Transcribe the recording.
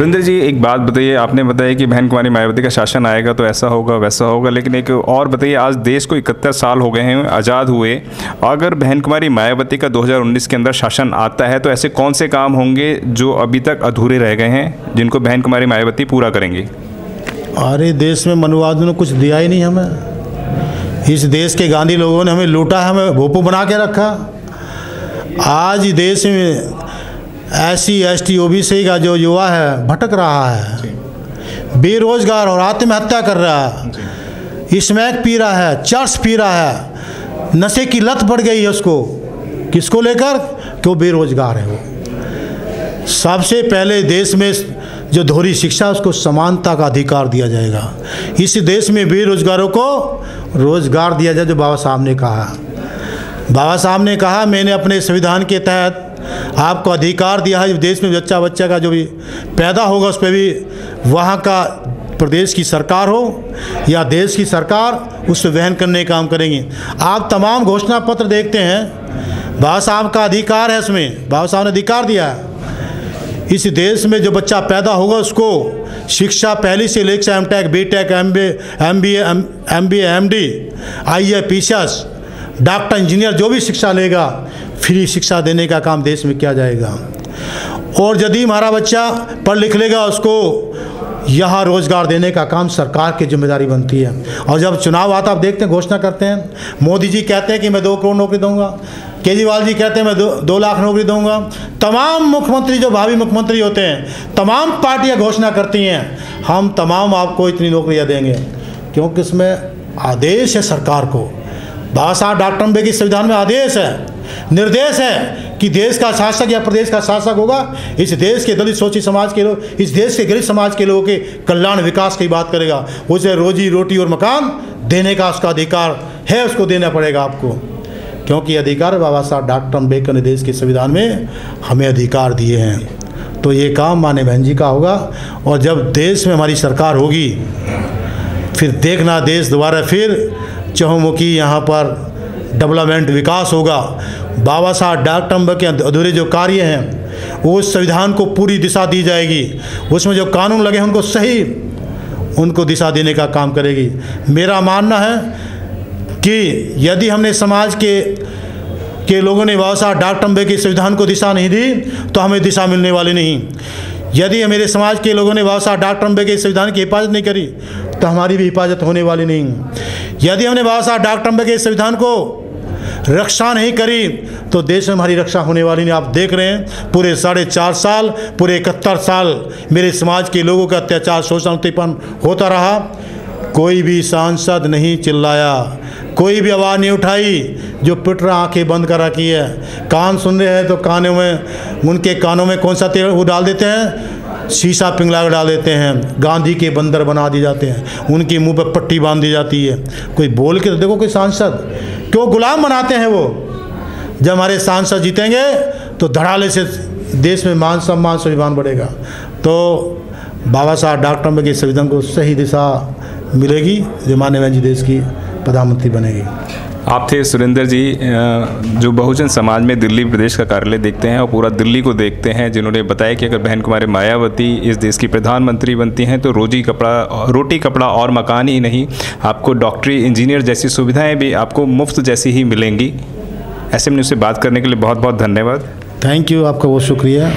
सुरेंद्र जी, एक बात बताइए। आपने बताया कि बहन कुमारी मायावती का शासन आएगा तो ऐसा होगा, वैसा होगा, लेकिन एक और बताइए, आज देश को इकहत्तर साल हो गए हैं, आज़ाद हुए। अगर बहन कुमारी मायावती का 2019 के अंदर शासन आता है तो ऐसे कौन से काम होंगे जो अभी तक अधूरे रह गए हैं, जिनको बहन कुमारी मायावती पूरा करेंगी? अरे, देश में मनुवादियों ने कुछ दिया ही नहीं हमें। इस देश के गांधी लोगों ने हमें लूटा, हमें भोपू बना के रखा। आज देश में S C S T O B C का जो युवा है भटक रहा है। बेरोजगार और आत्महत्या कर रहा है। स्मैक पी रहा है चर्च पी रहा है। नशे की लत पड़ गई है उसको। किसको लेकर? क्यों बेरोजगार है वो। सबसे पहले देश में जो दोहरी शिक्षा उसको समानता का अधिकार दिया जाएगा। इस देश में बेरोजगारों को रोज़गार दिया जाए जो बाबा साहब ने कहा। बाबा साहब ने कहा मैंने अपने संविधान के तहत आपको अधिकार दिया है देश में बच्चा बच्चा का जो भी पैदा होगा, उस पर भी वहाँ का प्रदेश की सरकार हो या देश की सरकार, उस वहन करने काम करेंगे। आप तमाम घोषणा पत्र देखते हैं, बाबा साहब का अधिकार है इसमें, बाबा साहब ने अधिकार दिया है। इस देश में जो बच्चा पैदा होगा, उसको शिक्षा पहली से लेकर M tech B tech M B M B M B M D I A P C S doctor engineer जो भी शिक्षा लेगा फ्री शिक्षा देने का काम देश में किया जाएगा। और यदि हमारा बच्चा पढ़ लिख लेगा उसको यहाँ रोज़गार देने का काम सरकार की ज़िम्मेदारी बनती है। और जब चुनाव आता आप देखते हैं घोषणा करते हैं मोदी जी कहते हैं कि मैं दो करोड़ नौकरी दूँगा केजरीवाल जी कहते हैं मैं दो, दो लाख नौकरी दूँगा। तमाम मुख्यमंत्री जो भावी मुख्यमंत्री होते हैं तमाम पार्टियाँ घोषणा करती हैं हम तमाम आपको इतनी नौकरियाँ देंगे। क्योंकि इसमें आदेश है सरकार को बाबा साहब डॉक्टर अंबेडकर संविधान में आदेश है, निर्देश है कि देश का शासक या प्रदेश का शासक होगा। इस देश के दलित शोषित समाज के लोग इस देश के गरीब समाज के लोगों के कल्याण विकास की बात करेगा। उसे रोजी रोटी और मकान देने का उसका अधिकार है, उसको देना पड़ेगा आपको। क्योंकि अधिकार बाबा साहब, डॉक्टर अंबेडकर ने देश के संविधान में हमें अधिकार दिए हैं। तो ये काम माने बहन जी का होगा, और जब देश में हमारी सरकार होगी, फिर देखना देश दोबारा फिर चहुमुखी यहाँ पर डेवलपमेंट विकास होगा। बाबा साहब डॉक्टर अंबेडकर के अधूरे जो कार्य हैं, वो संविधान को पूरी दिशा दी जाएगी। उसमें जो कानून लगे उनको सही उनको दिशा देने का काम करेगी। मेरा मानना है कि यदि हमने समाज के के लोगों ने बाबा साहब डॉक्टर अंबेडकर के संविधान को दिशा नहीं दी तो हमें दिशा मिलने वाली नहीं। यदि मेरे समाज के लोगों ने बाबा साहब डॉक्टर अंबेडकर के संविधान की हिफाजत नहीं करी तो हमारी भी हिफाजत होने वाली नहीं। यदि हमने बाबा साहब डॉक्टर अंबेडकर के संविधान को रक्षा नहीं करी तो देश में हमारी रक्षा होने वाली नहीं। आप देख रहे हैं, पूरे साढ़े चार साल, पूरे इकहत्तर साल मेरे समाज के लोगों का अत्याचार शोषण उत्पीड़न होता रहा। कोई भी सांसद नहीं चिल्लाया, कोई भी आवाज़ नहीं उठाई, जो पिट रहा, आँखें बंद कर रखी है। कान सुन रहे हैं तो कानों में, उनके कानों में कौन सा तेल वो डाल देते हैं? शीशा पिंगला डाल देते हैं, गांधी के बंदर बना दिए जाते हैं, उनके मुँह पर पट्टी बाँध दी जाती है। कोई बोल के तो देखो कोई सांसद, क्यों गुलाम बनाते हैं वो? जब हमारे सांसद जीतेंगे तो धड़ाले से देश में मान सम्मान स्वाभिमान बढ़ेगा। तो बाबा साहब डॉक्टर अंबेडकर संविधान को सही दिशा मिलेगी, जो मान्य जी देश की प्रधानमंत्री बनेगी। आप थे सुरेंद्र जी जो बहुजन समाज में दिल्ली प्रदेश का कार्यालय देखते हैं और पूरा दिल्ली को देखते हैं, जिन्होंने बताया कि अगर बहन कुमारी मायावती इस देश की प्रधानमंत्री बनती हैं तो रोजी कपड़ा, रोटी, कपड़ा और मकान ही नहीं, आपको डॉक्टरी, इंजीनियर जैसी सुविधाएँ भी आपको मुफ़्त जैसी ही मिलेंगी। ऐसे में उससे बात करने के लिए बहुत बहुत धन्यवाद। थैंक यू आपका बहुत शुक्रिया।